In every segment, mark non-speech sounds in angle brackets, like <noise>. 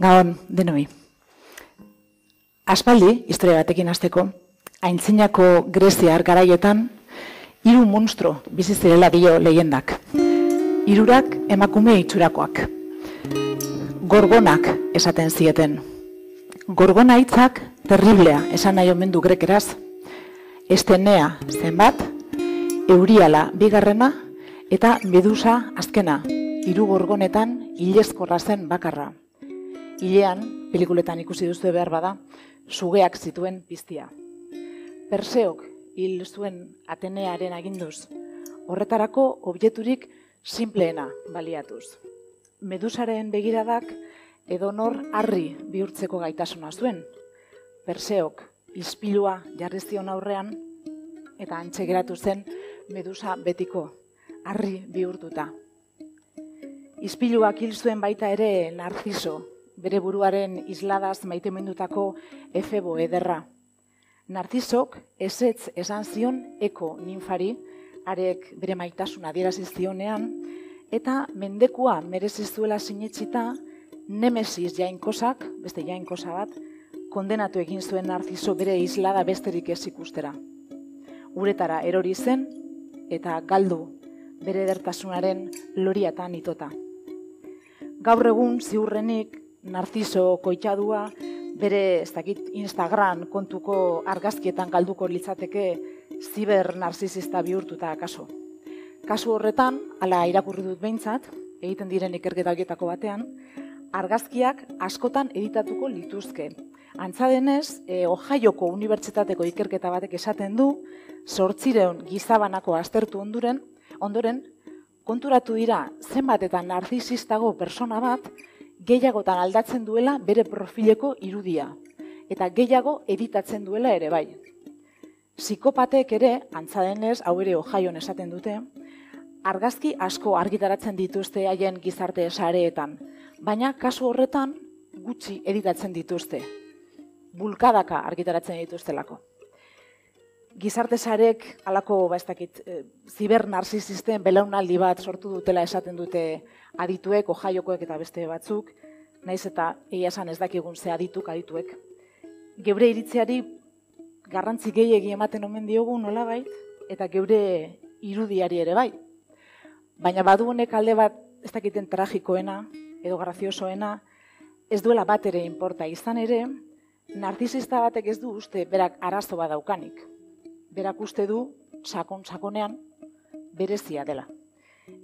Gaon, denoi. Aspaldi, historia batekin hasteko, aintzinako Greziar garaietan hiru monstro bizi zirela dio leyendak. Hirurak emakume itxurakoak. Gorgonak esaten zieten. Gorgona hitzak terriblea esan nahi omen du grekeraz. Estenea zenbat, Euriala bigarrena eta Medusa azkena. Hiru gorgonetan ileskorra zen bakarra. Ilean, pelikuletan ikusi duzu behar bada, sugeak zituen piztia. Perseok hil zuen Atenearen aginduz. Horretarako objekturik simpleena baliatuz. Medusaren begiradak edonor harri bihurtzeko gaitasuna zuen. Perseok ispilua jarri zion aurrean eta antxe geratu zen Medusa betiko harri bihurtuta. Ispiluak hil zuen baita ere Narciso, bere buruaren isladaz maitemendutako efebo ederra. Narcisok ezetz esan zion eko ninfari, arek bere maitasuna adierazi zionean, eta mendekua merezizuela sinetxita, nemesis jainkosak, beste jainkosa bat, kondenatu egin zuen Narciso bere islada besterik ez ikustera. Uretara erori zen, eta galdu bere edertasunaren loriatan itota. Gaur egun ziurrenik Narciso koitadua bere ez dakit Instagram kontuko argazkietan galduko litzateke ziber narzizista bihurtuta kaso. Kasu horretan, hala irakurri dut behintzat, egiten diren ikerketa horietako batean, argazkiak askotan editatuko lituzke. Antza denez, e, Ohaioko Unibertsitateko ikerketa batek esaten du, sortzireun gizabanako aztertu onduren, ondoren, konturatu dira zenbat eta narzisistago persona bat, gehiagotan aldatzen duela bere profileko irudia. Eta gehiago editatzen duela ere bai. Psikopatek ere, antza denez, hau ere ohaion esaten dute, argazki asko argitaratzen dituzte haien gizarte esareetan, baina kasu horretan gutxi editatzen dituzte. Bulkadaka argitaratzen dituztelako. Gizarte sarek alako, ba ez dakit, e, ziber narzizisten belaunaldi bat sortu dutela esaten dute adituek, ojaiokoek eta beste batzuk, naiz eta egia esan ez dakigun ze adituk adituek. Geure iritziari garrantzi gehiegi ematen omen diogu nolabait eta geure irudiari ere bai. Baina badu honek alde bat ez dakiten tragikoena edo graziosoena ez duela bat ere inporta izan ere, narcisista batek ez du uste berak arazo bat daukanik. Berak uste du sakon sakonean berezia dela.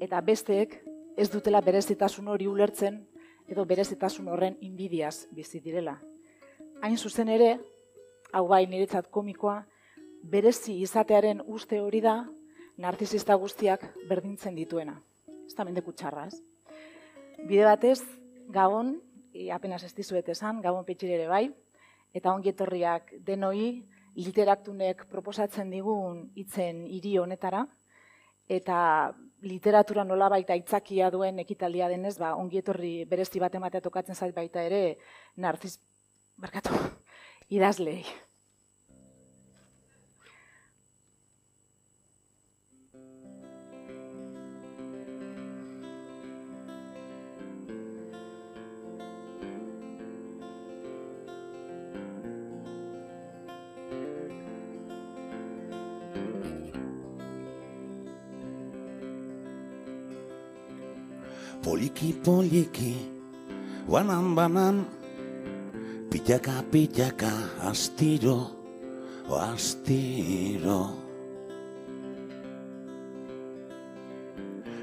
Eta besteek ez dutela berezitasun hori ulertzen edo berezitasun horren inbidiaz bizi direla. Hain zuzen ere, hau bai niretzat komikoa, berezi izatearen uste hori da narcisista guztiak berdintzen dituena. Ez da mendeku txarra, ez? Bide batez, gabon, e, apenas ez dizuet esan, gabon petxirere bai, eta ongietorriak denoi, literaktunek proposatzen digun hitzen hiri honetara, eta literatura nola baita itzakia duen ekitaldia denez, ba, ongietorri berezti bat ematea tokatzen zait baita ere, narziz, barkatu, idazlei. Poliki poliki banan banan. Pitaka pitaka astiro astiro.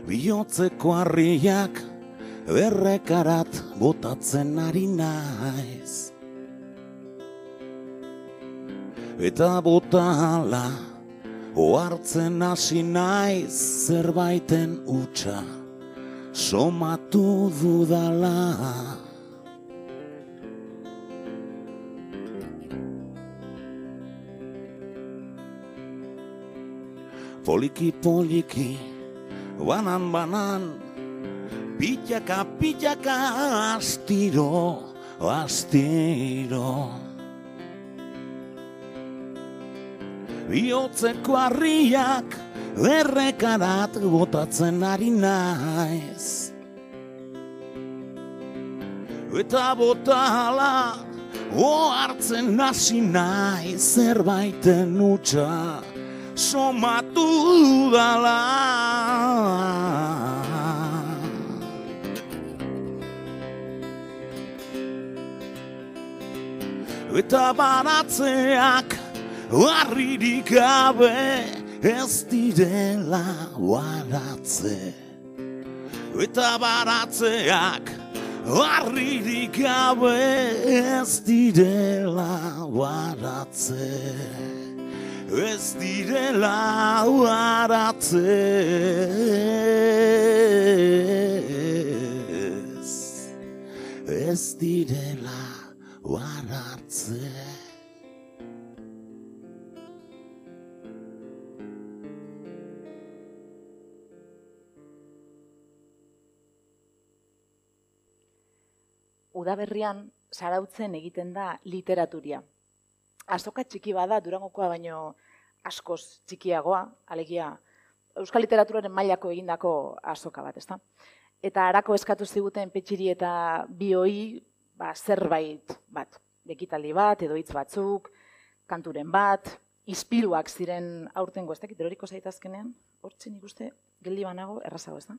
Bihotzeko harriak berrekarat botatzen ari naiz. Eta botala oartzen hasi naiz zerbaiten utxa somatu dudala Poliki poliki banan banan Pitaka pitaka astiro astiro. Biotzeko harriak berrekarat botatzen ari naiz. eta botala O hartzen hasi nahi zerbaiten utxa somatu dala Eta baratzeak harririk gabe ez direla waratze Eta baratzeak Arririk gabe ez direla waratze Ez direla waratze Ez direla waratze udaberrian zarautzen egiten da literaturia. Azoka txiki bada, durangokoa baino askoz txikiagoa, alegia Euskal Literaturaren mailako egindako azoka bat, ezta? Eta harako eskatu ziguten petxiri eta bioi ba, zerbait bat, bekitaldi bat, edo hitz batzuk, kanturen bat, izpiluak ziren aurtengo, ez dakit, eroriko zaitazkenean, hortzen ikuste, geldi banago, errazago, ez da?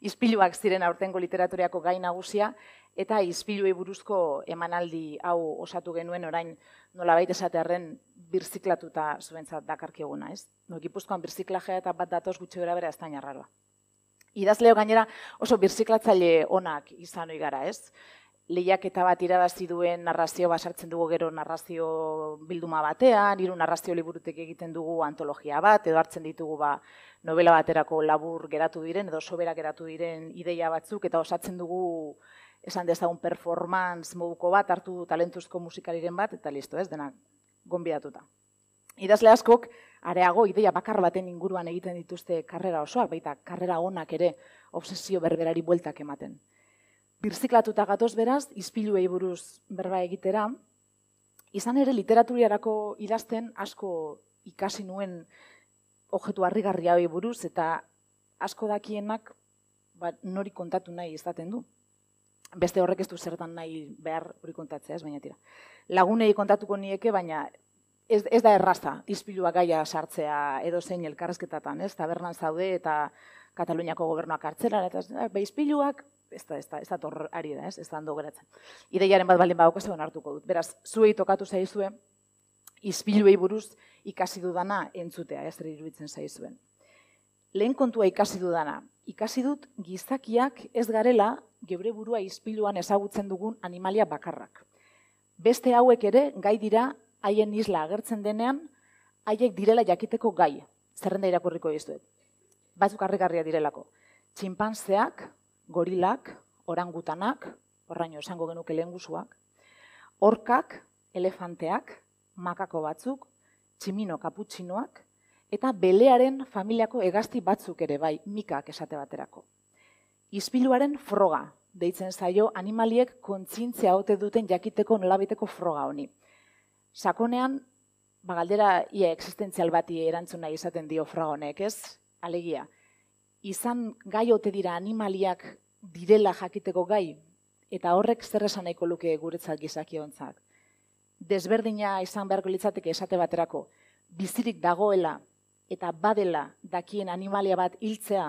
Izpiluak ziren aurtengo literaturiako gai nagusia, eta izpiluei buruzko emanaldi hau osatu genuen orain nola baita esatearen birziklatuta zuentzat dakarkioguna, ez? No, gipuzkoan birziklajea eta bat datoz gutxe gara bera ez da. Idazleo gainera oso birziklatzaile onak izan oi gara, ez? Lehiak eta bat irabazi duen narrazio basartzen dugu gero narrazio bilduma batean, hiru narrazio liburutek egiten dugu antologia bat, edo hartzen ditugu ba, novela baterako labur geratu diren, edo sobera geratu diren ideia batzuk, eta osatzen dugu esan dezagun performance moduko bat, hartu talentuzko musikariren bat, eta listo, ez, dena gonbidatuta. Idazle askok, areago, ideia bakar baten inguruan egiten dituzte karrera osoak, baita karrera onak ere obsesio berberari bueltak ematen. Birziklatuta gatoz beraz, izpiluei buruz berba egitera, izan ere literaturiarako idazten asko ikasi nuen objektu harrigarria buruz, eta asko dakienak ba, nori kontatu nahi izaten du. Beste horrek ez du zertan nahi behar hori kontatzea, ez baina tira. Lagunei kontatuko nieke, baina ez, ez da erraza, izpilua gaia sartzea edo zein elkarrezketatan, ez, tabernan zaude eta Kataluniako gobernuak hartzera, eta ez, izpiluak, ez da, ez da, ez da torr ari da, ez, ez da geratzen. Ideiaren bat baldin badauko zegoen hartuko dut. Beraz, zuei tokatu zaizue, izpiluei buruz ikasi dudana entzutea, ez iruditzen zaizuen. Lehen kontua ikasi dudana, ikasi dut gizakiak ez garela geure burua izpiluan ezagutzen dugun animalia bakarrak. Beste hauek ere gai dira haien isla agertzen denean, haiek direla jakiteko gai. Zerrenda irakurriko dizuet. Batzuk harrigarria direlako. Txinpanzeak, gorilak, orangutanak, horraino esango genuke lehengusuak, orkak, elefanteak, makako batzuk, tximino kaputxinoak, eta belearen familiako hegazti batzuk ere bai, mikak esate baterako. Izpiluaren froga, deitzen zaio animaliek kontzintzia ote duten jakiteko nolabiteko froga honi. Sakonean, bagaldera ia existentzial bati erantzuna izaten dio froga honek, ez? Alegia, izan gai ote dira animaliak direla jakiteko gai, eta horrek zer esan nahiko luke guretzat gizakiontzak. Desberdina izan beharko litzateke esate baterako, bizirik dagoela eta badela dakien animalia bat hiltzea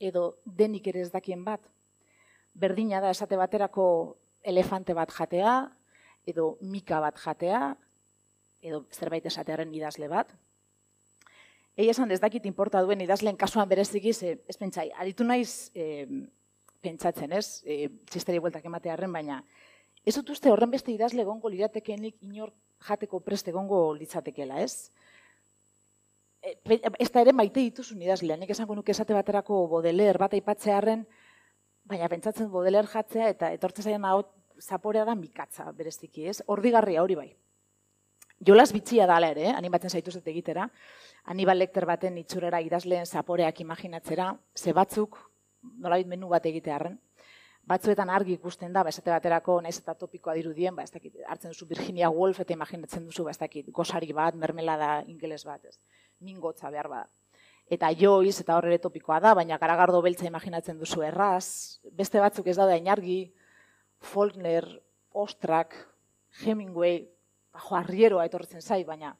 edo denik ere ez dakien bat. Berdina da esate baterako elefante bat jatea edo mika bat jatea edo zerbait esatearen idazle bat. Egia esan ez dakit inporta duen idazleen kasuan bereziki ze ez pentsai, aritu naiz e, pentsatzen, ez? E, txisteri bueltak ematearen, baina ez dut uste horren beste idazle gongo liratekenik inor jateko preste gongo litzatekela, ez? Eh, ez da ere maite dituzun idazlea, nik esango nuke esate baterako bodeler bat aipatzearen, baina pentsatzen bodeler jatzea eta etortze zaien hau zaporea da mikatza bereziki, ez? Ordigarria hori bai. Jolas bitxia dala ere, eh? animatzen zaitu zete egitera, Anibal Lecter baten itxurera idazleen zaporeak imaginatzera, ze batzuk, nolabit menu bat egitearen, batzuetan argi ikusten da, ba, esate baterako, naiz eta topikoa dirudien, ba, ez dakit, hartzen duzu Virginia Woolf eta imaginatzen duzu, ba, ez dakit, gosari bat, mermelada ingeles bat, ez mingotza behar bada. Eta joiz, eta horre topikoa da, baina garagardo beltza imaginatzen duzu erraz, beste batzuk ez daude inargi, Faulkner, Ostrak, Hemingway, bajo arrieroa etortzen zai, baina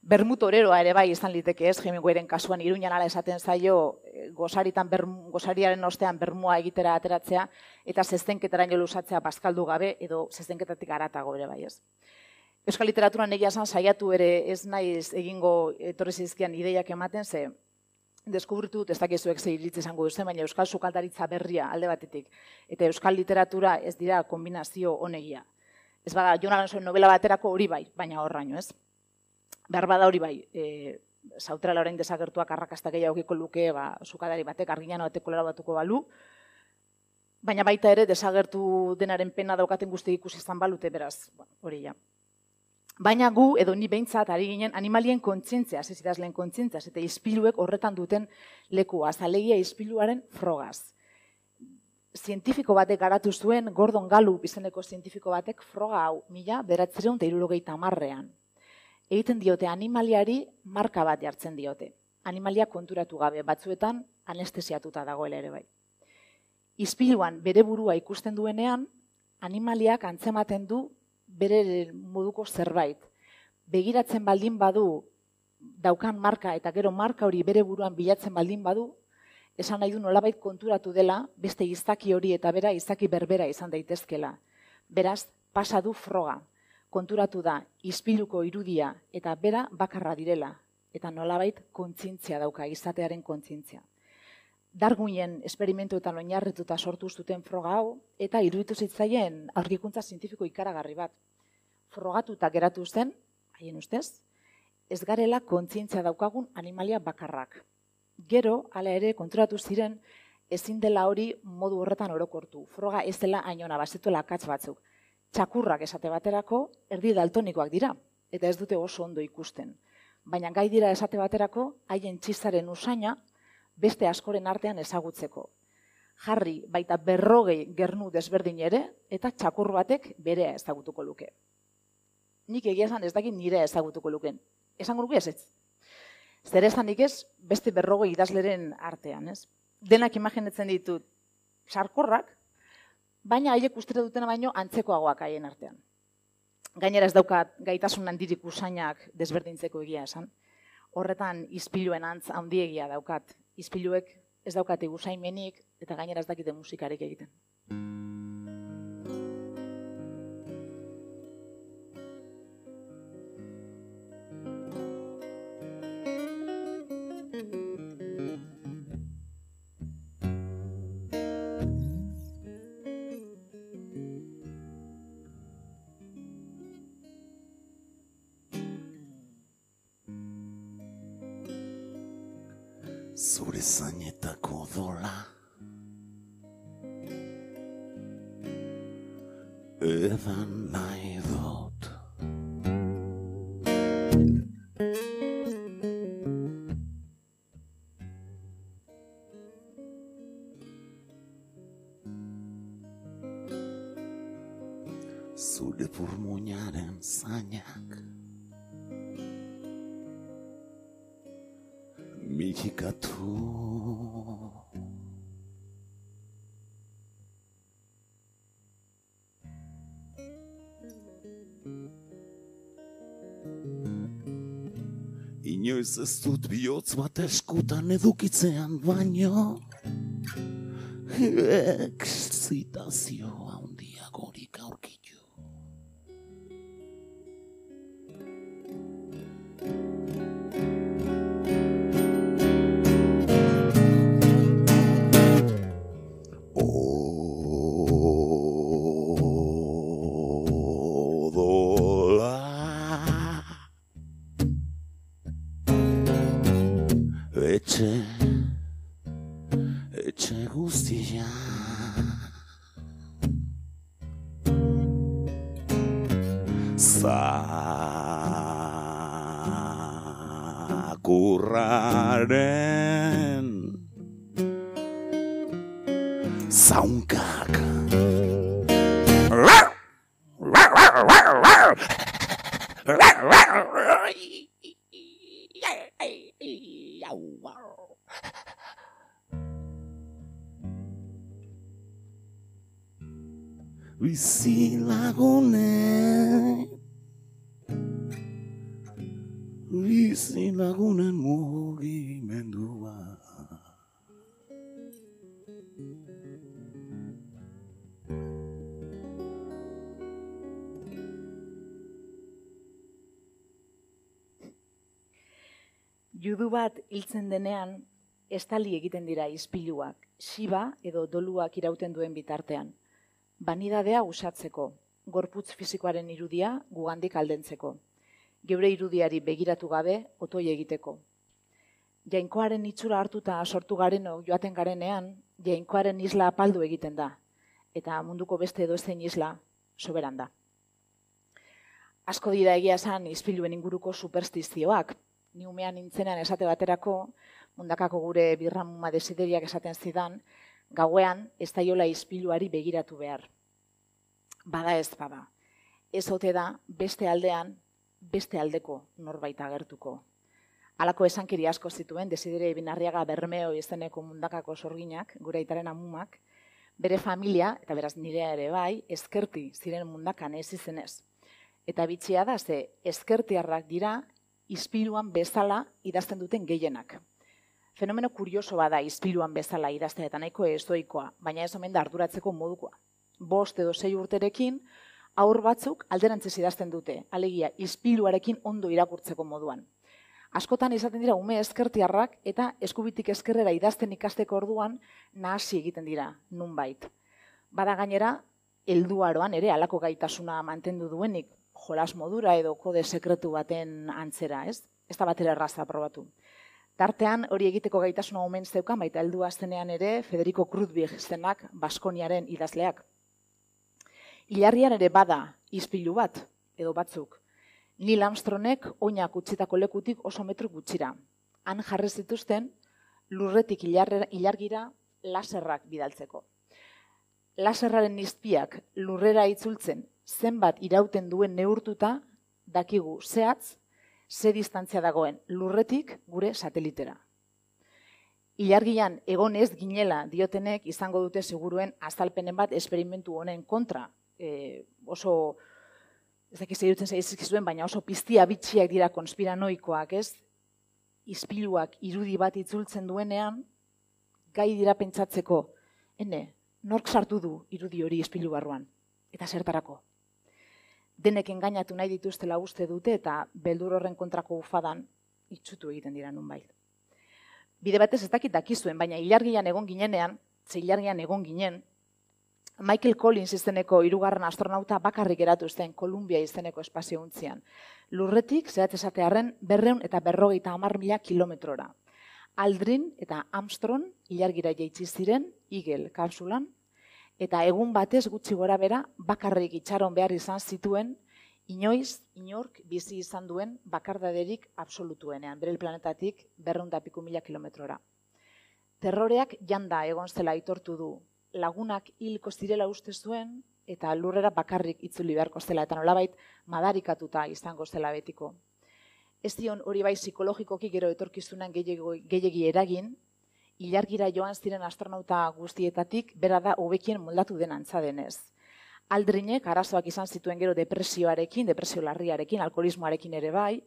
bermutoreroa ere bai izan liteke ez, Hemingwayren kasuan iruñan ala esaten zaio eh, gozaritan gozariaren ostean bermua egitera ateratzea eta zezenketaraino lusatzea bazkaldu gabe edo zezenketatik aratago ere bai ez. Euskal literaturan egia esan saiatu ere ez naiz egingo etorri zizkian ideiak ematen ze deskubritu dut ez dakizuek ze iritzi izango duzen, baina euskal sukaldaritza berria alde batetik eta euskal literatura ez dira kombinazio honegia. Ez bada, Jon Alonsoen novela baterako hori bai, baina horraino ez behar bada hori bai, e, zautrala orain desagertuak arrakasta gehiago luke, ba, sukadari batek, arginan bateko batuko balu, baina baita ere desagertu denaren pena daukaten guzti ikusi izan balute, beraz, hori ja. Baina gu, edo ni behintzat, ari ginen, animalien kontzientzia, ez idazleen kontzientzia, eta izpiluek horretan duten lekua, zalegia izpiluaren frogaz. Zientifiko batek garatu zuen, Gordon Gallup izeneko zientifiko batek froga hau, mila, beratzereun eta irurogeita marrean egiten diote animaliari marka bat jartzen diote. Animalia konturatu gabe batzuetan anestesiatuta dagoela ere bai. Izpiluan bere burua ikusten duenean, animaliak antzematen du bere moduko zerbait. Begiratzen baldin badu daukan marka eta gero marka hori bere buruan bilatzen baldin badu, esan nahi du nolabait konturatu dela beste izaki hori eta bera izaki berbera izan daitezkela. Beraz, pasa du froga konturatu da izpiluko irudia eta bera bakarra direla eta nolabait kontzientzia dauka izatearen kontzientzia. Darguinen esperimentuetan oinarrituta sortu zuten froga hau eta iruditu zitzaien aurrikuntza zientifiko ikaragarri bat. Frogatuta geratu zen, haien ustez, ez garela kontzientzia daukagun animalia bakarrak. Gero, hala ere, konturatu ziren, ezin dela hori modu horretan orokortu. Froga ez dela ainona, bazetuela katz batzuk txakurrak esate baterako erdi daltonikoak dira eta ez dute oso ondo ikusten. Baina gai dira esate baterako haien txizaren usaina beste askoren artean ezagutzeko. Jarri baita berrogei gernu desberdin ere eta txakur batek berea ezagutuko luke. Nik egia esan ez dakit nire ezagutuko luken. Esango luke ez ez. Zer esanik ez beste berrogei idazleren artean, ez? Denak imaginetzen ditut sarkorrak, baina haiek ustera dutena baino antzekoagoak haien artean. Gainera ez daukat gaitasun handirik usainak desberdintzeko egia esan. Horretan izpiluen antz handiegia daukat. Izpiluek ez daukate usaimenik eta gainera ez dakite musikarik egiten. Zure zainetako dola Edan nahi Inoiz ez dut bihotz bat eskutan edukitzean baino Eksitazio handiak Judu bat hiltzen denean, estali egiten dira ispiluak, siba edo doluak irauten duen bitartean. Banidadea usatzeko, gorputz fisikoaren irudia gugandik aldentzeko. Geure irudiari begiratu gabe, otoi egiteko. Jainkoaren itxura hartuta sortu gareno joaten garenean, jainkoaren isla apaldu egiten da. Eta munduko beste edo ezein isla, soberan da. Asko dira egia esan ispiluen inguruko superstizioak, ni umean nintzenean esate baterako, mundakako gure birramuma desideriak esaten zidan, gauean ez daiola izpiluari begiratu behar. Bada ez bada. Ez ote da beste aldean, beste aldeko norbait agertuko. Halako esankiri asko zituen, desidere binarriaga bermeo izeneko mundakako sorginak, gure aitaren amumak, bere familia, eta beraz nirea ere bai, eskerti ziren mundakan ez izenez. Eta bitxia da, ze eskertiarrak dira ispiluan bezala idazten duten gehienak. Fenomeno kurioso bada ispiluan bezala idazten eta nahiko ezoikoa, baina ez omen da arduratzeko modukoa. Bost edo sei urterekin, aur batzuk alderantzez idazten dute, alegia ispiluarekin ondo irakurtzeko moduan. Askotan izaten dira ume eskertiarrak eta eskubitik eskerrera idazten ikasteko orduan nahasi egiten dira, nunbait. Bada gainera, helduaroan ere alako gaitasuna mantendu duenik, jolas modura edo kode sekretu baten antzera, ez? Ez da batera erraza probatu. Tartean hori egiteko gaitasuna omen zeukan, baita heldu aztenean ere Federico Krudbig zenak Baskoniaren idazleak. Ilarrian ere bada izpilu bat, edo batzuk. Neil Armstrongek oinak utzitako lekutik oso metro gutxira. Han jarri zituzten lurretik ilargira laserrak bidaltzeko. Laserraren izpiak lurrera itzultzen zenbat irauten duen neurtuta, dakigu zehatz, ze distantzia dagoen lurretik gure satelitera. Ilargian egon ez ginela diotenek izango dute seguruen azalpenen bat esperimentu honen kontra. E, oso, ez dakiz irutzen zaizkizuen, baina oso piztia bitxiak dira konspiranoikoak, ez? Ispiluak irudi bat itzultzen duenean, gai dira pentsatzeko, ene, nork sartu du irudi hori ispilu barruan? Eta zertarako? Denek engainatu nahi dituztela uste dute eta beldur horren kontrako ufadan itxutu egiten dira nunbait. Bide batez ez dakit dakizuen, baina ilargian egon ginenean, ze ilargian egon ginen, Michael Collins izeneko hirugarren astronauta bakarrik eratu zen Columbia izeneko espazio untzian. Lurretik, zehat esatearen, berreun eta berrogeita amar mila kilometrora. Aldrin eta Armstrong ilargira jaitsi ziren, Eagle kapsulan, eta egun batez gutxi gora bera bakarrik itxaron behar izan zituen inoiz, inork bizi izan duen bakardaderik absolutuenean, bere planetatik berrunda piku mila kilometrora. Terroreak janda egon zela aitortu du, lagunak hilko zirela uste zuen, eta lurrera bakarrik itzuli beharko zela, eta nolabait madarikatuta izango zela betiko. Ez dion hori bai psikologikoki gero etorkizunan gehiagi eragin, ilargira joan ziren astronauta guztietatik, bera da hobekien moldatu den antza denez. Aldrinek arazoak izan zituen gero depresioarekin, depresio larriarekin, alkoholismoarekin ere bai,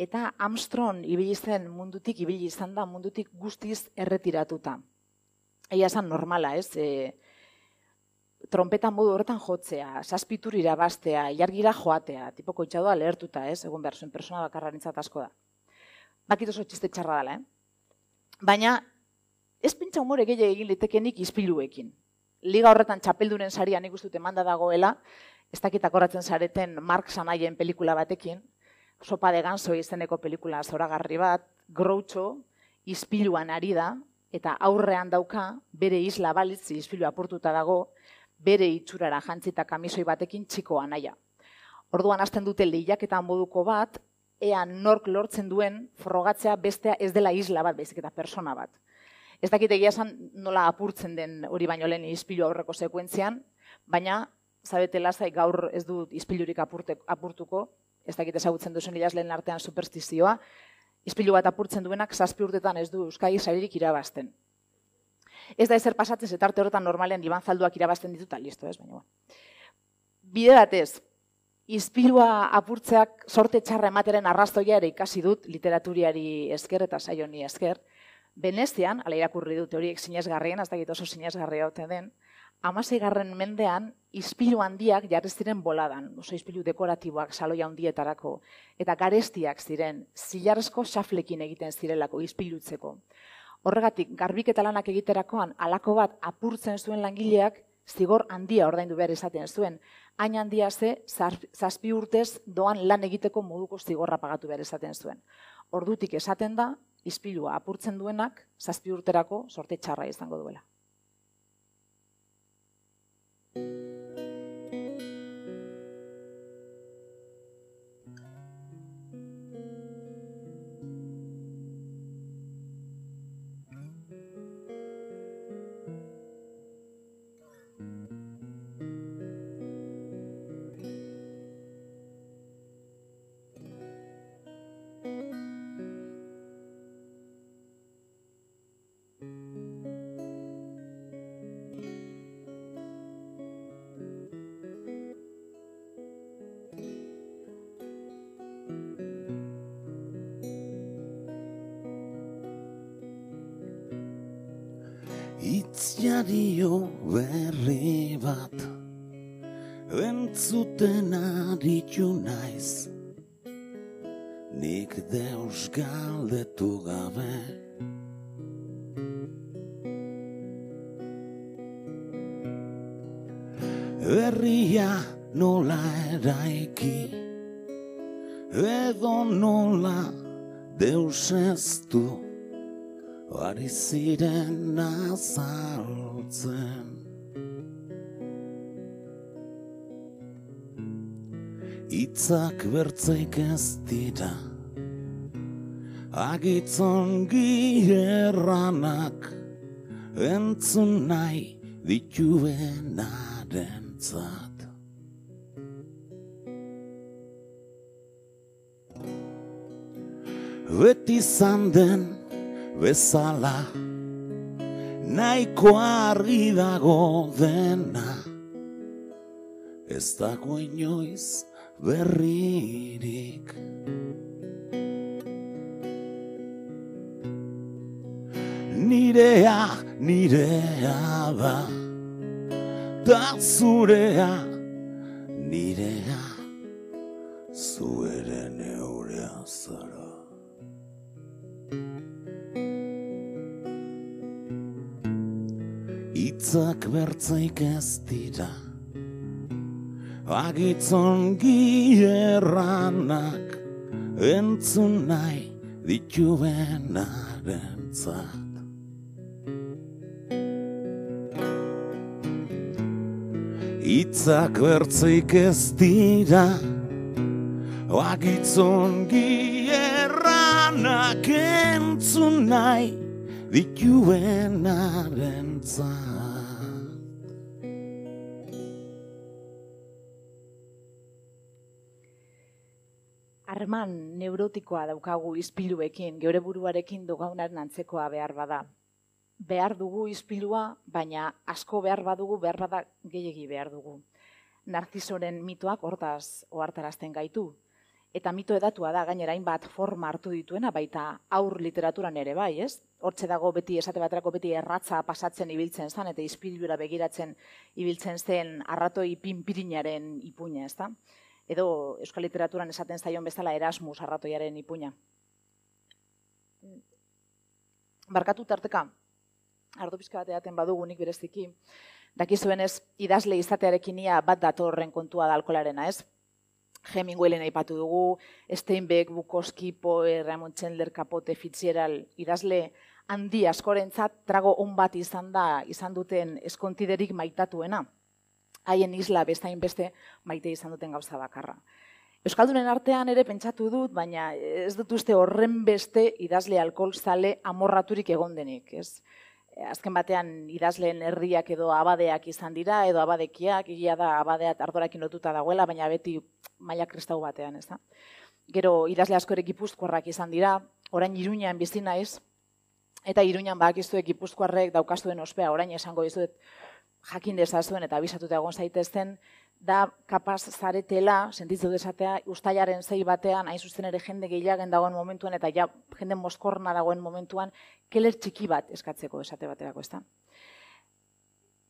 eta Armstrong ibili zen mundutik, ibili izan da mundutik guztiz erretiratuta. Eia esan normala, ez? E, trompeta modu horretan jotzea, saspitur irabaztea, ilargira joatea, tipoko itxadoa lehertuta, ez? Egon behar zuen persona bakarra asko da. Bakit oso txiste txarra dela, eh? Baina ez pentsa umore gehiago egin litekenik izpiluekin. Liga horretan txapelduren saria nik ustute manda dagoela, ez dakitak horretzen zareten Mark Sanaien pelikula batekin, sopa de ganso izeneko pelikula zoragarri bat, Groucho, izpiluan ari da, eta aurrean dauka, bere isla balitzi izpilu apurtuta dago, bere itxurara jantzita kamisoi batekin txikoa naia. Orduan hasten dute lehiaketan moduko bat, ea nork lortzen duen frogatzea bestea ez dela isla bat, bezik eta persona bat. Ez dakit egia esan nola apurtzen den hori baino lehen izpilu aurreko sekuentzian, baina zabete lasai gaur ez dut izpilurik apurte, apurtuko, ez dakit ezagutzen duzen idazleen artean superstizioa, izpilu bat apurtzen duenak zazpi urtetan ez du euskai saririk irabazten. Ez da ezer pasatzen zetarte horretan normalen iban zalduak irabazten dituta, listo ez, baina. Bide batez, izpilua apurtzeak sorte txarra emateren arrastoia ere ikasi dut literaturiari esker eta saioni esker. Venezian, ala irakurri dut horiek sinesgarrien, ez dakit oso sinesgarria ote den, garren mendean, izpilu handiak jarri ziren boladan, oso izpilu dekoratiboak saloia handietarako, eta garestiak ziren, zilarrezko xaflekin egiten zirelako izpilutzeko. Horregatik, garbiketa lanak egiterakoan, alako bat apurtzen zuen langileak, zigor handia ordaindu behar izaten zuen. Hain handia ze, zazpi urtez doan lan egiteko moduko zigorra pagatu behar izaten zuen. Ordutik esaten da, izpilua apurtzen duenak, zazpi urterako sorte txarra izango duela. Ari ziren azaltzen. Itzak bertzeik ez dira, agitzon gierranak, entzun nahi dituen arentzat. Beti zanden bezala nahiko argi dago dena. Ez dago inoiz berririk. Nirea nirea da da zurea nirea zueren eurea zara hitzak bertzaik ez dira Agitzon gierranak entzun nahi dituen arentzat Itzak bertzaik ez dira Agitzon gierranak entzun nahi dituen arentzat harreman neurotikoa daukagu izpiluekin, geure buruarekin dugaunaren antzekoa behar bada. Behar dugu izpilua, baina asko behar badugu, behar bada gehiegi behar dugu. Narzisoren mitoak hortaz ohartarazten gaitu. Eta mito edatua da, gainera hainbat forma hartu dituena, baita aur literaturan ere bai, ez? Hortze dago beti, esate baterako beti erratza pasatzen ibiltzen zen, eta izpilura begiratzen ibiltzen zen arratoi pinpirinaren ipuña, ez da? edo euskal literaturan esaten zaion bezala Erasmus arratoiaren ipuña. Barkatu tarteka, ardo pizka bat edaten badugu nik bereziki, dakizuen ez idazle izatearekin ia bat datorren kontua da alkolarena, ez? Hemingwaylen aipatu dugu, Steinbeck, Bukowski, Poe, Ramon Chandler, Capote, Fitzgerald, idazle handi askorentzat trago on bat izan da, izan duten eskontiderik maitatuena haien isla bestain beste maite izan duten gauza bakarra. Euskaldunen artean ere pentsatu dut, baina ez dut uste horren beste idazle alkoholzale amorraturik egon denik, ez? Azken batean idazleen herriak edo abadeak izan dira, edo abadekiak, egia da abadeat ardorakin lotuta dagoela, baina beti maila kristau batean, ez da? Gero idazle asko ere gipuzkoarrak izan dira, orain iruñan bizi naiz, eta iruñan bak izuek gipuzkoarrek daukazuen ospea, orain esango izuet jakin dezazuen eta abisatuta egon zaitezten, da kapaz zaretela, sentitzu desatea, ustaiaren zei batean, hain zuzen ere jende gehiagen dagoen momentuan, eta ja, jende moskorna dagoen momentuan, keler txiki bat eskatzeko esate baterako, ez da?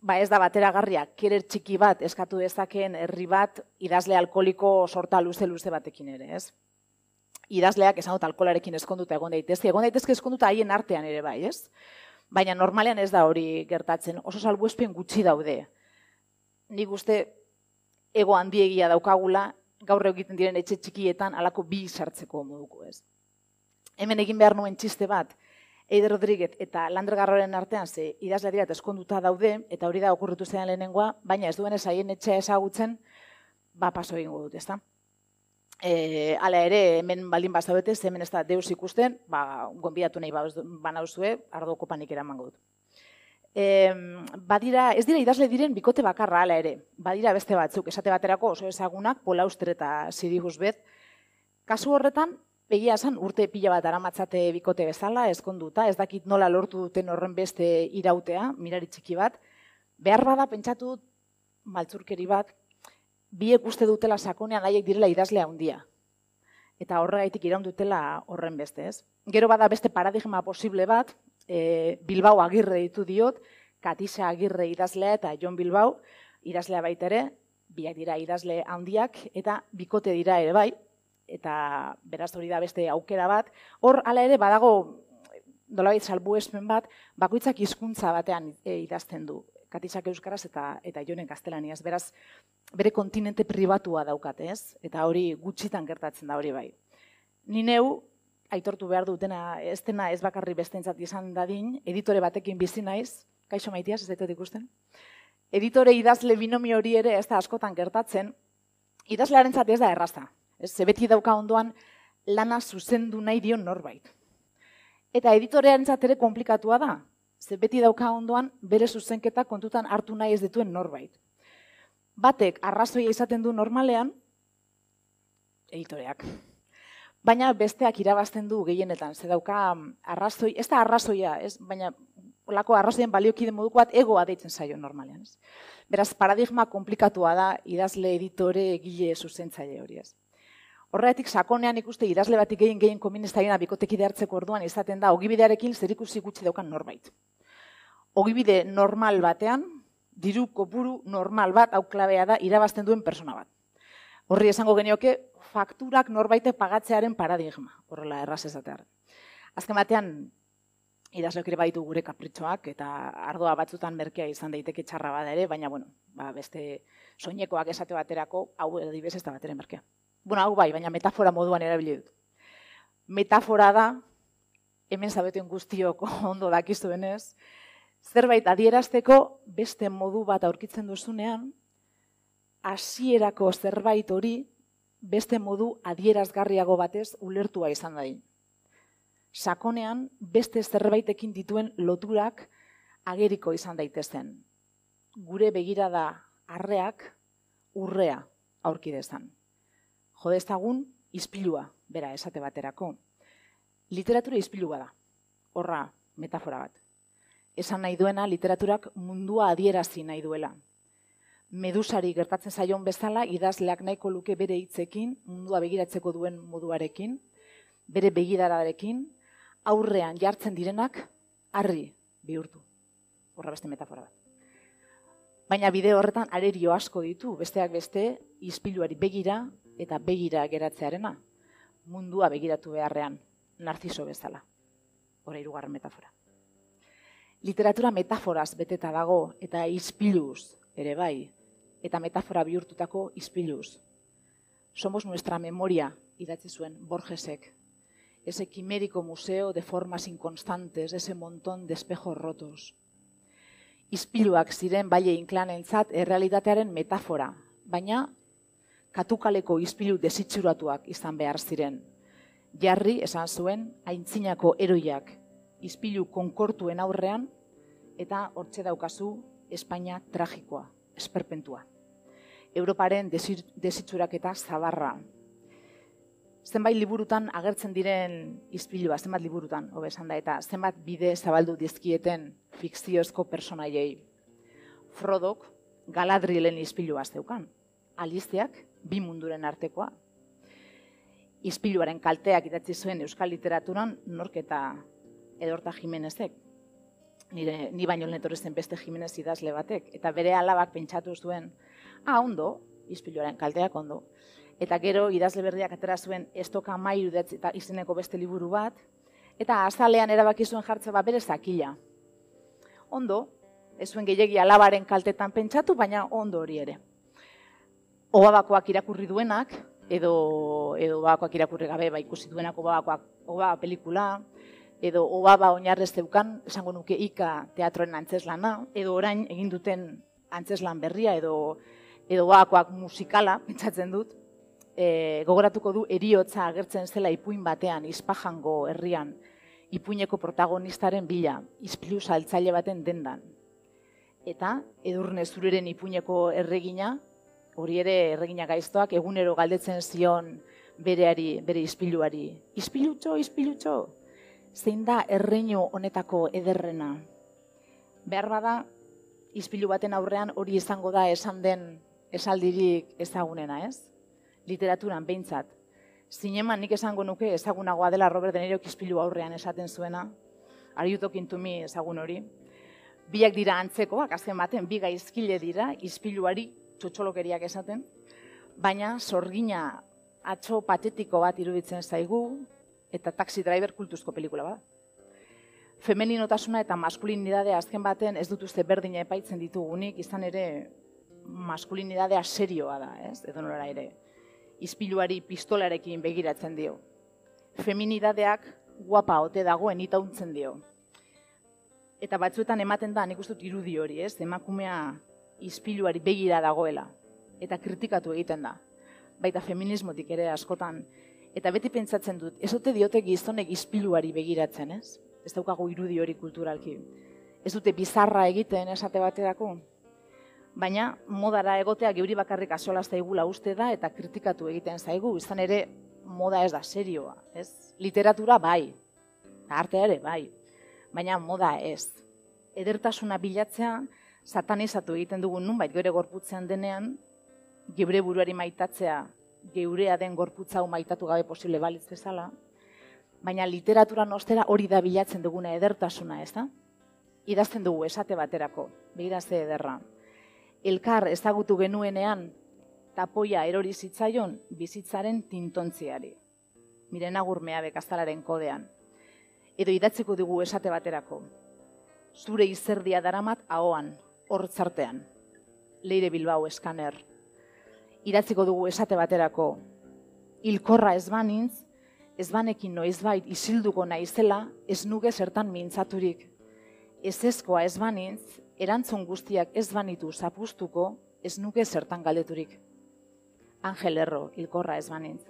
Ba ez da bateragarria, keler txiki bat eskatu dezakeen herri bat, idazle alkoliko sorta luze-luze batekin ere, ez? Idazleak esan dut alkolarekin eskonduta egon daitezke, egon daitezke eskonduta haien artean ere bai, ez? Baina normalean ez da hori gertatzen, oso salbuespen gutxi daude. Nik uste ego handiegia daukagula, gaur egiten diren etxe txikietan alako bi sartzeko moduko ez. Hemen egin behar nuen txiste bat, Eide Rodríguez eta Lander Garroren artean ze idazle dira eskonduta daude, eta hori da okurritu zean lehenengoa, baina ez duen haien etxea ezagutzen, ba paso egingo dut, ezta? E, ala ere, hemen baldin bazabete, hemen ez da deus ikusten, ba, gonbidatu nahi banauzue, ardo kopanik eramango dut e, badira, ez dira idazle diren bikote bakarra ala ere. Badira beste batzuk, esate baterako oso ezagunak, Polauster eta Sirihus bet. Kasu horretan, egia esan urte pila bat aramatzate bikote bezala, ezkonduta, ez dakit nola lortu duten horren beste irautea, mirari txiki bat. Behar bada pentsatu maltzurkeri bat, biek uste dutela sakonean haiek direla idazle handia. Eta horregaitik iraun dutela horren beste, ez? Gero bada beste paradigma posible bat, e, Bilbao agirre ditu diot, Katisa agirre idazlea eta Jon Bilbao idazlea baita ere, biak dira idazle handiak eta bikote dira ere bai, eta beraz hori da beste aukera bat. Hor, hala ere, badago dolabait salbu esmen bat, bakoitzak hizkuntza batean e, idazten du. Katisak euskaraz eta eta jonen gaztelaniaz. Beraz, bere kontinente pribatua daukate, ez? Eta hori gutxitan gertatzen da hori bai. Ni neu, aitortu behar dutena ez dena ez bakarri bestentzat izan dadin, editore batekin bizi naiz, kaixo maitiaz, ez daitot ikusten. Editore idazle binomi hori ere ez da askotan gertatzen, idazlearen ez da errazta. Ez, zebeti dauka ondoan lana zuzendu nahi dion norbait. Eta editorearen ere komplikatua da. Zebeti dauka ondoan bere zuzenketa kontutan hartu nahi ez dituen norbait. Batek arrazoia izaten du normalean, editoreak. Baina besteak irabazten du gehienetan, ze dauka mm, arrazoi, ez da arrazoia, ez? baina olako arrazoien baliokide moduko bat egoa deitzen zaio normalean. Ez? Beraz, paradigma komplikatua da idazle editore egile zuzentzaile hori. Ez? Horretik sakonean ikuste idazle batik gehien gehien koministarina bikotekide hartzeko orduan izaten da ogibidearekin zer ikusi gutxi daukan norbait. Ogibide normal batean, diru kopuru normal bat, hau klabea da, irabazten duen persona bat. Horri esango genioke, fakturak norbaite pagatzearen paradigma, horrela erraz ezatear. Azken batean, idazleok ere baitu gure kapritxoak, eta ardoa batzutan merkea izan daiteke txarra bada ere, baina, bueno, ba, beste soinekoak esate baterako, hau edibes ez da bateren merkea. Bueno, hau bai, baina metafora moduan erabili dut. Metafora da, hemen zabeten guztiok <laughs> ondo dakizu benez, zerbait adierazteko beste modu bat aurkitzen duzunean, hasierako zerbait hori beste modu adierazgarriago batez ulertua izan dain. Sakonean, beste zerbaitekin dituen loturak ageriko izan daitezen. Gure begirada arreak urrea aurki dezan. Jodezagun, ispilua, bera, esate baterako. Literatura ispilua da. Horra, metafora bat. Esan nahi duena, literaturak mundua adierazi nahi duela medusari gertatzen zaion bezala, idazleak nahiko luke bere hitzekin, mundua begiratzeko duen moduarekin, bere begirararekin, aurrean jartzen direnak, harri bihurtu. Horra beste metafora bat. Baina bide horretan arerio asko ditu, besteak beste, izpiluari begira eta begira geratzearena. Mundua begiratu beharrean, narziso bezala. Hora irugarren metafora. Literatura metaforaz beteta dago eta izpiluz ere bai, eta metafora bihurtutako izpiluz. Somos nuestra memoria, idatzi zuen Borgesek. Ese quimérico museo de formas inconstantes, ese montón de espejos rotos. Izpiluak ziren baile inklanentzat errealitatearen metafora, baina katukaleko izpilu desitxuratuak izan behar ziren. Jarri esan zuen aintzinako eroiak izpilu konkortuen aurrean eta hortze daukazu Espainia tragikoa, esperpentua. Europaren desitzurak eta zabarra. Zenbait liburutan agertzen diren izpilua, zenbat liburutan, hobe esan da, eta zenbat bide zabaldu dizkieten fikziozko personaiei. Frodok Galadrielen ispilua zeukan. Alisteak bi munduren artekoa. Ispiluaren kalteak idatzi zuen euskal literaturan nork eta edorta Jimenezek. Nire, ni baino lehenetorri zen beste Jimenez idazle batek. Eta bere alabak pentsatu zuen, ah, ondo, ispiluaren kalteak ondo. Eta gero idazle berriak atera zuen ez toka mairu eta izeneko beste liburu bat, eta azalean erabaki zuen jartze bat bere zakila. Ondo, ez zuen gehiagi alabaren kaltetan pentsatu, baina ondo hori ere. Obabakoak irakurri duenak, edo, edo obabakoak irakurri gabe, ba, ikusi duenak obabakoak, obaba pelikula, edo obaba oinarrez zeukan, esango nuke ika teatroen antzeslana, edo orain egin duten antzeslan berria, edo, edo obabakoak musikala, <laughs> pentsatzen dut, e, gogoratuko du eriotza agertzen zela ipuin batean, izpajango herrian, ipuineko protagonistaren bila, izpilu saltzaile baten dendan. Eta edurne zureren ipuineko erregina, hori ere erregina gaiztoak, egunero galdetzen zion bereari, bere izpiluari. Izpilutxo, izpilutxo, zein da erreino honetako ederrena. Behar bada, izpilu baten aurrean hori izango da esan den esaldirik ezagunena, ez? Literaturan behintzat. Zineman nik esango nuke ezagunagoa dela Robert De Niro kispilu aurrean esaten zuena. Are you talking to me ezagun hori? Biak dira antzekoak, azken baten, bi gaizkile dira, izpiluari txotxolokeriak esaten, baina sorgina atxo patetiko bat iruditzen zaigu, eta taxi driver kultuzko pelikula bat. Femeninotasuna eta maskulinidadea azken baten ez dut uste berdina epaitzen ditugunik, izan ere maskulinidadea serioa da, ez? Edo nola ere izpiluari pistolarekin begiratzen dio. Feminidadeak guapa ote dagoen itauntzen dio. Eta batzuetan ematen da, nik uste irudi hori, ez? Emakumea izpiluari begira dagoela. Eta kritikatu egiten da. Baita feminismotik ere askotan. Eta beti pentsatzen dut, ez dute diote gizonek izpiluari begiratzen, ez? Ez daukagu irudi hori kulturalki. Ez dute bizarra egiten esate baterako baina modara egotea geuri bakarrik asolazta egula uste da eta kritikatu egiten zaigu, izan ere moda ez da serioa, ez? Literatura bai, artea ere bai, baina moda ez. Edertasuna bilatzea, satanizatu egiten dugun nunbait geure gorputzean denean, geure buruari maitatzea, geurea den gorputza maitatu gabe posible balitz bezala, baina literatura ostera hori da bilatzen duguna edertasuna, ez da? Idazten dugu esate baterako, behira ze ederra elkar ezagutu genuenean tapoia erori zitzaion bizitzaren tintontziari. Miren agurmea bekaztalaren kodean. Edo idatzeko dugu esate baterako. Zure izerdia daramat ahoan, hortzartean. Leire Bilbao eskaner. Idatzeko dugu esate baterako. Ilkorra ez banintz, ez banekin noizbait isilduko naizela, ez nuge zertan mintzaturik. Ez ezkoa ez banintz, erantzun guztiak ez banitu zapustuko, ez nuke zertan galdeturik. Angel Erro, hilkorra ez banintz.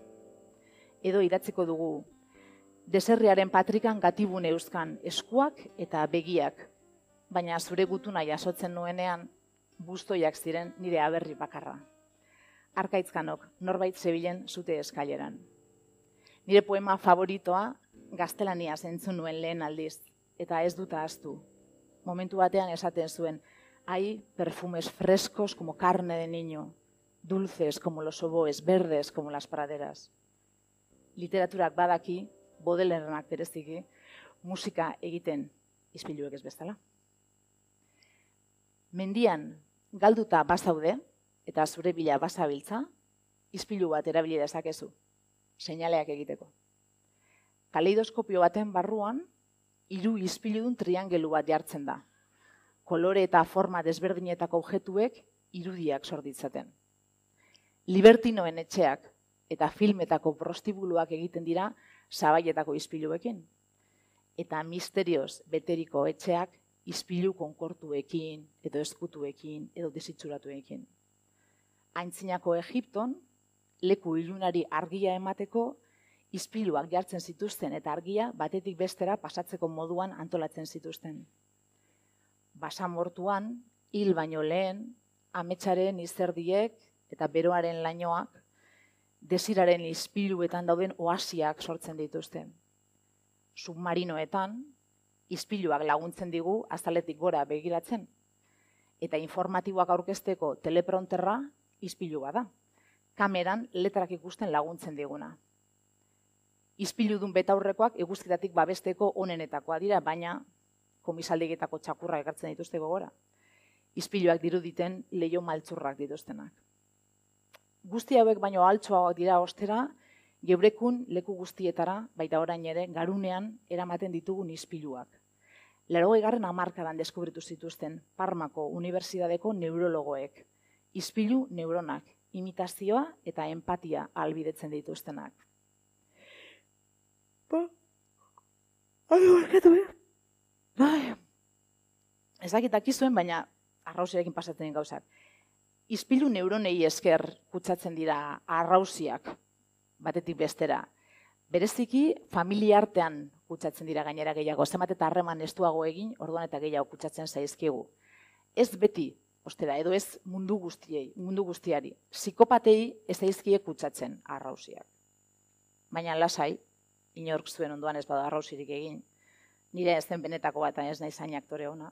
Edo idatziko dugu, deserriaren patrikan gatibune euskan eskuak eta begiak, baina zure gutuna jasotzen nuenean, bustoiak ziren nire aberri bakarra. Arkaitzkanok, norbait zebilen zute eskaileran. Nire poema favoritoa gaztelania zentzun nuen lehen aldiz, eta ez duta astu, momentu batean esaten zuen, hay perfumes frescos como carne de niño, dulces como los oboes, verdes como las praderas. Literaturak badaki, bodelerenak bereziki, musika egiten izpiluek ez bezala. Mendian galduta bazaude, eta zure bila bazabiltza, izpilu bat erabili dezakezu, seinaleak egiteko. Kaleidoskopio baten barruan, hiru izpiludun triangelu bat jartzen da. Kolore eta forma desberdinetako objetuek irudiak sorditzaten. Libertinoen etxeak eta filmetako prostibuluak egiten dira zabaietako izpiluekin. Eta misterioz beteriko etxeak izpilu konkortuekin, edo eskutuekin, edo desitxuratuekin. Aintzinako Egipton, leku ilunari argia emateko, izpiluak jartzen zituzten eta argia batetik bestera pasatzeko moduan antolatzen zituzten. Basamortuan, hil baino lehen, ametsaren izerdiek eta beroaren lainoak desiraren izpiluetan dauden oasiak sortzen dituzten. Submarinoetan, izpiluak laguntzen digu azaletik gora begiratzen. eta informatiboak aurkezteko telepronterra izpilu da. Kameran letrak ikusten laguntzen diguna. Izpiludun betaurrekoak eguzkitatik babesteko onenetakoa dira, baina komisaldegetako txakurra ekartzen dituzte gogora. Izpiluak diruditen leio maltzurrak dituztenak. Guzti hauek baino altxoagoak dira ostera, geurekun leku guztietara, baita orain ere, garunean eramaten ditugun izpiluak. Lerogei garren amarkadan deskubritu zituzten Parmako Unibertsitateko neurologoek. Izpilu neuronak, imitazioa eta empatia albidetzen dituztenak. Ba, ahi barkatu, eh? Bai. Ez dakit akizuen, baina arrausiarekin pasatzen gauzak. Izpilu neuronei esker kutsatzen dira arrausiak batetik bestera. Bereziki, familia artean kutsatzen dira gainera gehiago. Zemat eta harreman estuago egin, orduan eta gehiago kutsatzen zaizkigu. Ez beti, ostera, edo ez mundu guztiei, mundu guztiari. Psikopatei ez zaizkie kutsatzen arrausiak. Baina lasai, inork zuen onduan ez bada arrausirik egin, nire ez den benetako bat, ez nahi zain aktore ona.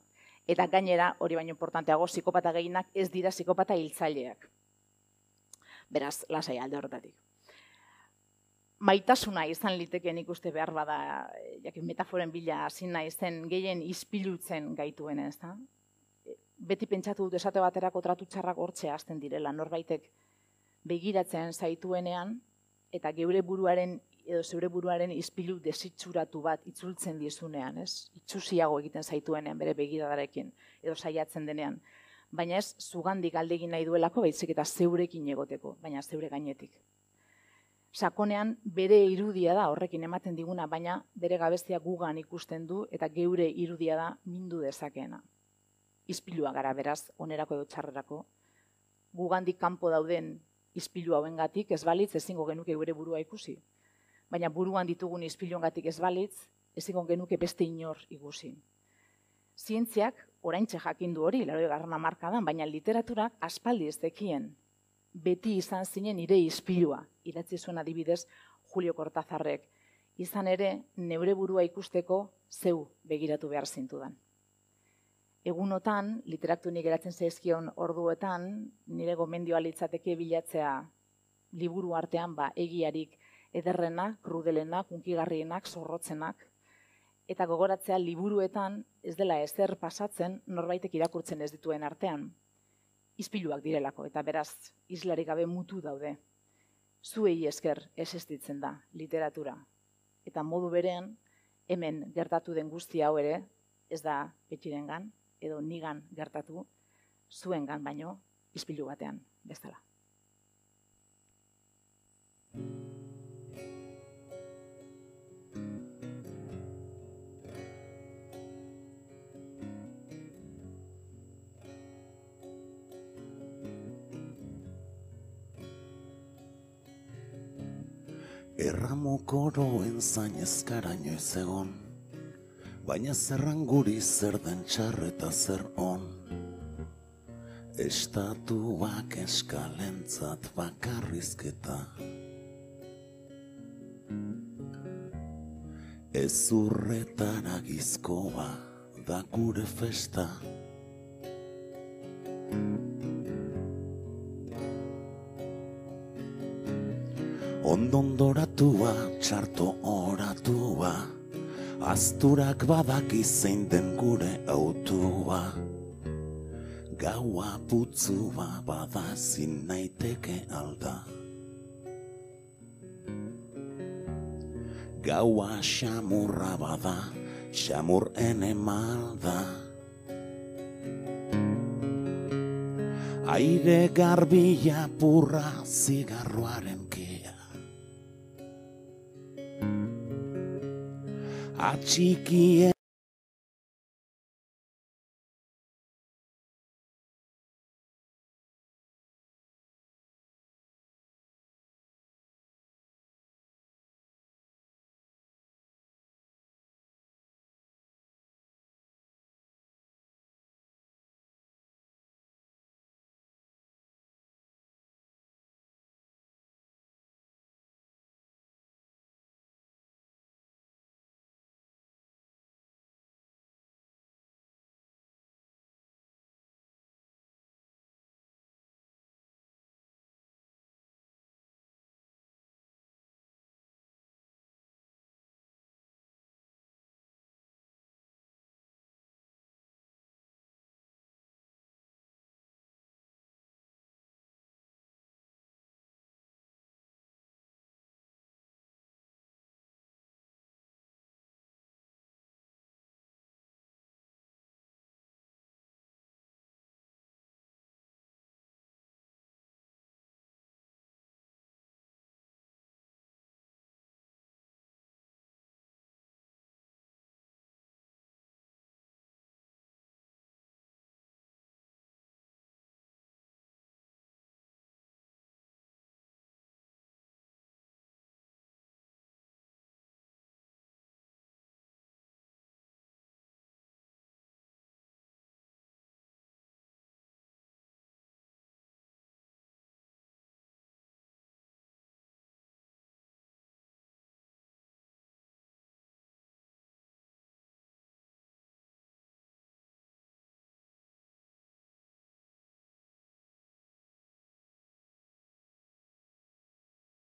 Eta gainera, hori baino importanteago, psikopata gehienak ez dira psikopata hiltzaileak. Beraz, lasai alde horretatik. Maitasuna izan liteken ikuste behar bada, jakin metaforen bila hasi zen gehien ispilutzen gaituen ez da? Beti pentsatu dut esate baterako tratu txarrak hortxe hasten direla, norbaitek begiratzen zaituenean, eta geure buruaren edo zeure buruaren izpilu desitxuratu bat itzultzen dizunean, ez? Itxusiago egiten zaituenean bere begiradarekin edo saiatzen denean. Baina ez, zugandik aldegin nahi duelako, baitzik eta zeurekin egoteko, baina zeure gainetik. Sakonean bere irudia da horrekin ematen diguna, baina bere gabestia gugan ikusten du eta geure irudia da mindu dezakeena. Izpilua gara beraz, onerako edo txarrerako. Gugandik kanpo dauden izpilu hauengatik ez balitz ezingo genuke gure burua ikusi baina buruan ditugun izpilongatik ez balitz, ezingo genuke beste inor igusi. Zientziak, oraintxe jakindu hori, laro egarrana markadan, baina literaturak aspaldi ez dekien, beti izan zinen nire izpilua, idatzi zuen adibidez Julio Cortazarrek, izan ere neure burua ikusteko zeu begiratu behar zintudan. Egunotan, literatu nik eratzen zaizkion orduetan, nire gomendioa litzateke bilatzea liburu artean ba, egiarik ederrenak, krudelenak, unkigarrienak, zorrotzenak, eta gogoratzea liburuetan ez dela ezer pasatzen norbaitek irakurtzen ez dituen artean. Izpiluak direlako, eta beraz, islarik gabe mutu daude. Zuei esker ez da literatura. Eta modu berean, hemen gertatu den guzti hau ere, ez da petxirengan, edo nigan gertatu, zuengan baino, izpilu batean, bezala. Erramo zain ezkaraino ez egon Baina zerran guri zer den txarreta zer on. Estatuak eskalentzat bakarrizketa Ez urretara gizkoa da gure festa. Ondondoratua, txarto oratua, Azturak badak izein den gure autua. Gaua putzua bada zin naiteke alda. Gaua xamurra bada, xamur ene malda. Aire garbila purra zigarroaren a chiqui